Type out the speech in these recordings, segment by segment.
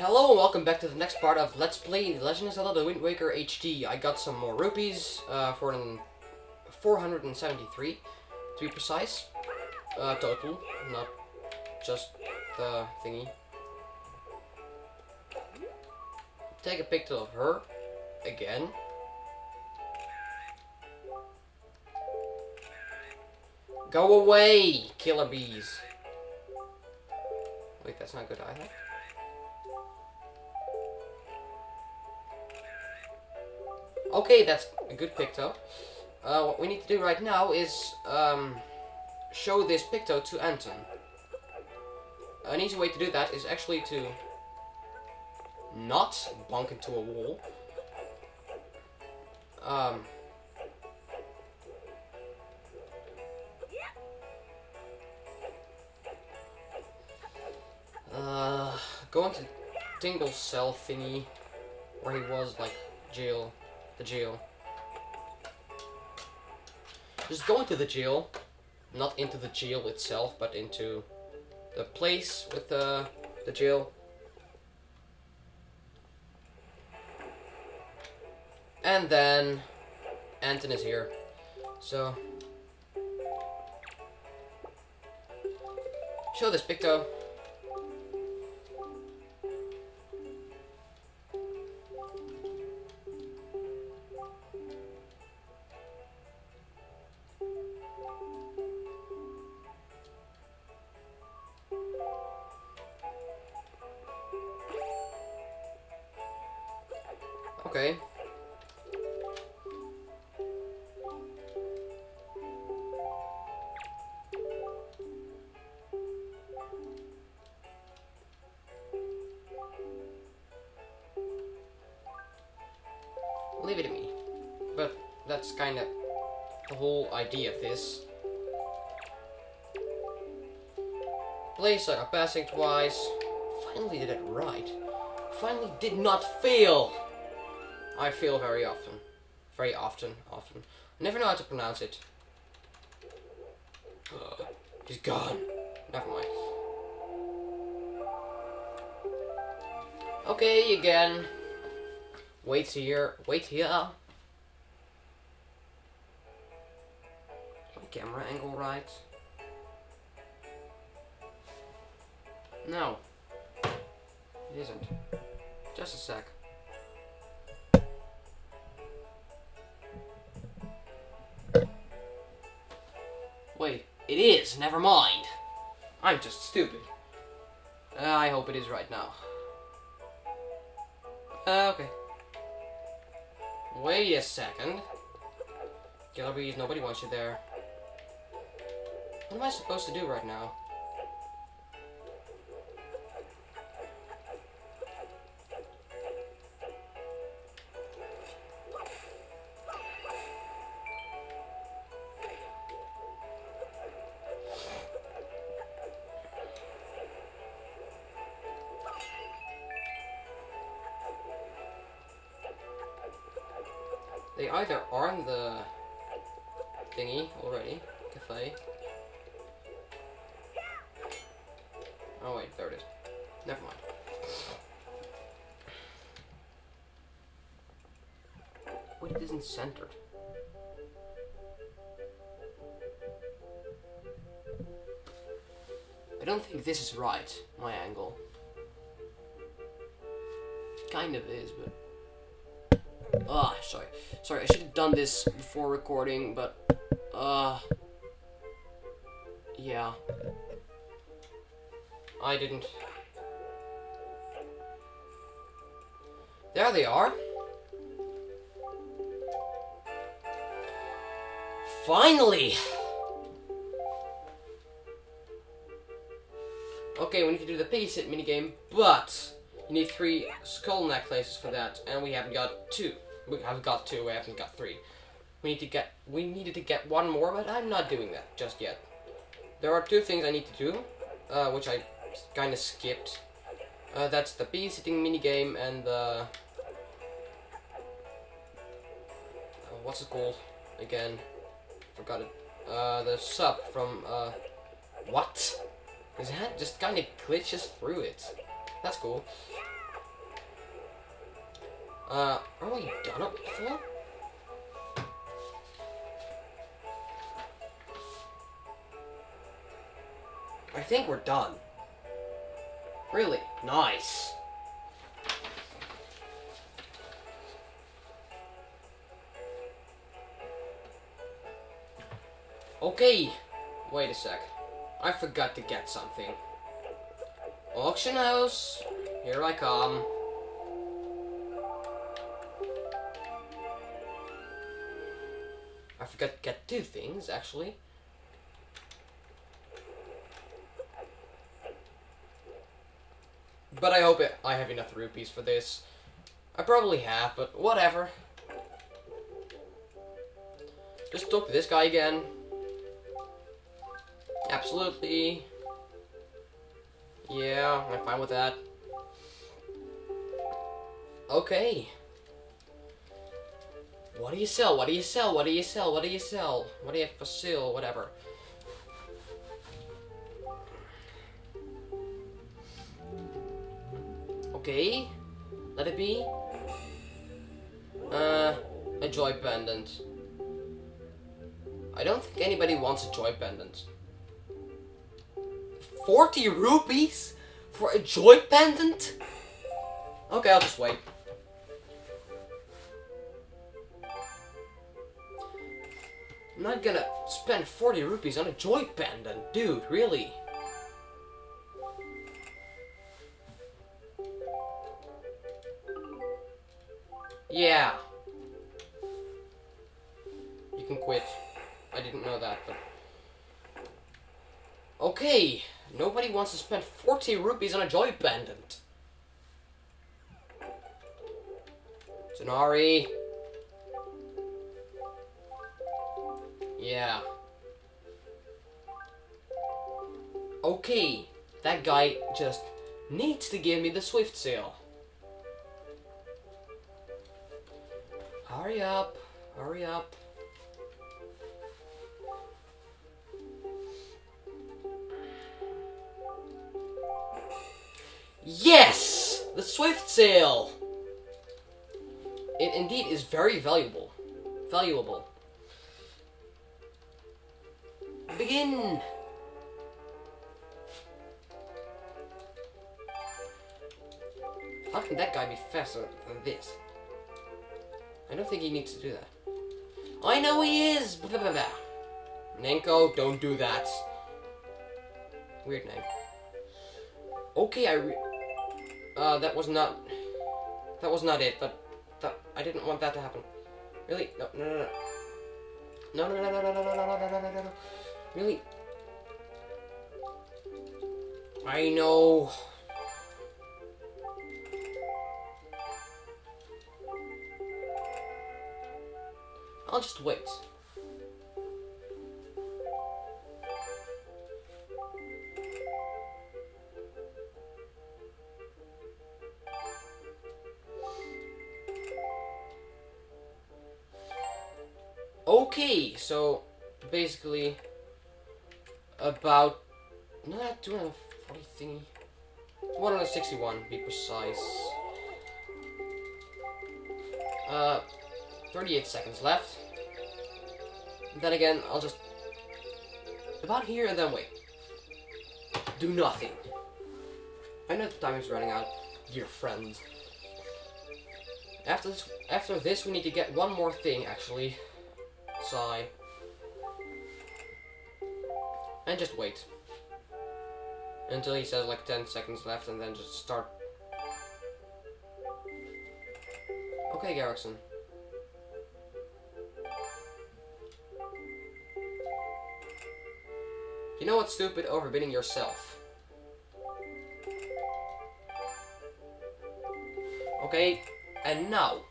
Hello and welcome back to the next part of Let's Play The Legend of Zelda The Wind Waker HD. I got some more rupees, uh, for an 473, to be precise, uh, total, not just the thingy. Take a picture of her, again. Go away, killer bees. Wait, that's not good either. Okay, that's a good picto. Uh, what we need to do right now is um, show this picto to Anton. An easy way to do that is actually to not bonk into a wall. Um, uh, go into cell thingy, where he was, like, jail the jail. Just go into the jail, not into the jail itself, but into the place with the, the jail. And then Anton is here. So show this picto. Leave it to me. But that's kind of the whole idea of this. Place like a passing twice. Finally did it right. Finally did not fail. I fail very often. Very often, often. I never know how to pronounce it. Ugh, he's gone. Never mind. Okay, again. Wait here. Wait here. Camera angle right. No. It isn't. Just a sec. Wait, it is, never mind. I'm just stupid. Uh, I hope it is right now. Uh, okay. Wait a second. Gilbees, nobody wants you there. What am I supposed to do right now? Either in the thingy already, cafe. Oh wait, there it is. Never mind. Wait, it isn't centered. I don't think this is right, my angle. It kind of is, but Ah, sorry. Sorry, I should have done this before recording, but, uh, yeah. I didn't. There they are. Finally! Okay, we need to do the piggy sit minigame, but you need three skull necklaces for that, and we haven't got two. We have got two, we haven't got three. We need to get, we needed to get one more, but I'm not doing that just yet. There are two things I need to do, uh, which I kind of skipped. Uh, that's the bee sitting minigame and the... Uh, what's it called? Again. Forgot it. Uh, the sub from, uh... What? His head just kind of glitches through it. That's cool. Uh, are we done up before? I think we're done. Really? Nice. Okay. Wait a sec. I forgot to get something. Auction house. Here I come. Forgot get two things, actually. But I hope it, I have enough rupees for this. I probably have, but whatever. Just talk to this guy again. Absolutely. Yeah, I'm fine with that. Okay. What do you sell? What do you sell? What do you sell? What do you sell? What do you have for sale? Whatever. Okay. Let it be. Uh, a joy pendant. I don't think anybody wants a joy pendant. 40 rupees for a joy pendant? Okay, I'll just wait. Not gonna spend 40 rupees on a joy pendant, dude, really? Yeah. You can quit. I didn't know that, but... Okay, nobody wants to spend 40 rupees on a joy pendant. Tighnari. That guy just needs to give me the Swift Sail. Hurry up, hurry up. Yes! The Swift Sail! It indeed is very valuable. Valuable. Begin! Can that guy be faster than this? I don't think he needs to do that. I know he is! Blah, blah, blah. Nenko, don't do that. Weird name. Okay, I Uh, that was not... That was not it, but... That, I didn't want that to happen. Really? No, no, no. No, no, no, no, no, no, no, no, no, no, no, no, no. Really? I know. I'll just wait. Okay, so basically about not 240 thingy 161 be precise uh 38 seconds left then again I'll just about here and then wait do nothing I know the time is running out dear friends after this after this we need to get one more thing actually sigh and just wait. Until he says like 10 seconds left and then just start. Okay, Garrickson. Know what's stupid? Overbidding yourself. Okay, and now.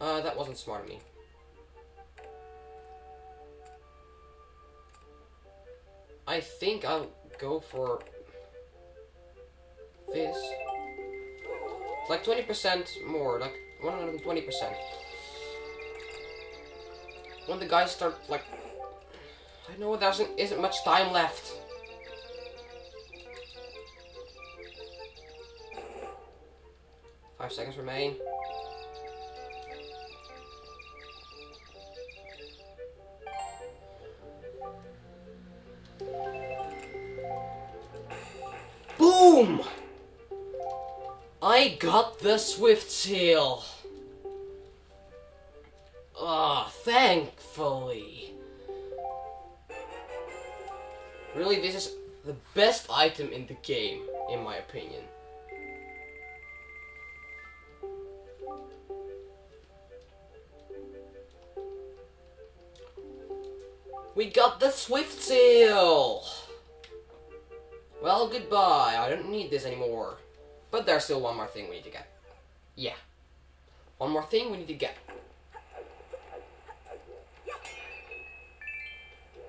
Uh, that wasn't smart of me. I think I'll go for this. Like 20% more, like 120%. When the guys start, like, I know there isn't, isn't much time left. Five seconds remain. Boom! I got the swift sail. Ah, thankfully. Really, this is the best item in the game, in my opinion. We got the Swift Sail! Well, goodbye. I don't need this anymore. But there's still one more thing we need to get. Yeah. One more thing we need to get.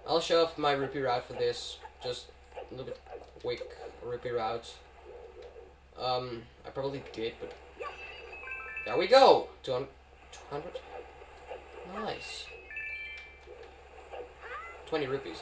I'll show off my rupee route for this. Just a little bit quick rupee route. Um, I probably did, but... There we go! 200? Nice. 20 rupees.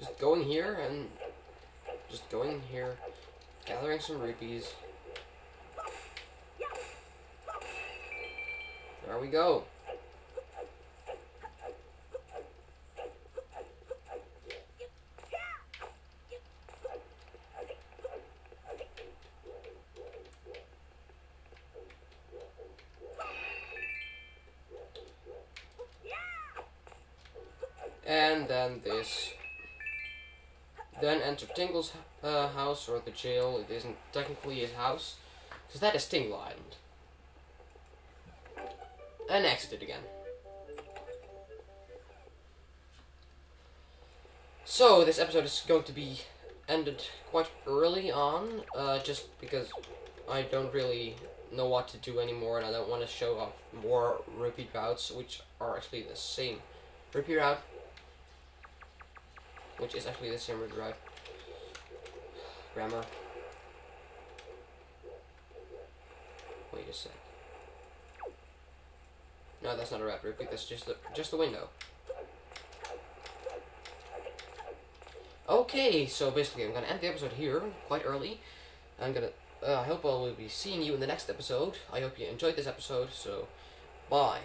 Just going here and just going here, gathering some rupees. There we go. And then this. Then enter Tingle's uh, house or the jail. It isn't technically his house, because that is Tingle Island. And exit it again. So this episode is going to be ended quite early on, uh, just because I don't really know what to do anymore, and I don't want to show off more repeat routes, which are actually the same repeat route which is actually the same route. Grammar. Wait a sec. No, that's not a rat root, that's just the just the window. Okay, so basically I'm gonna end the episode here, quite early. I'm gonna uh, I hope I will be seeing you in the next episode. I hope you enjoyed this episode, so bye.